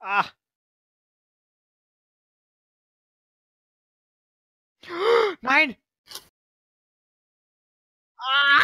Ah. Nein! Ah!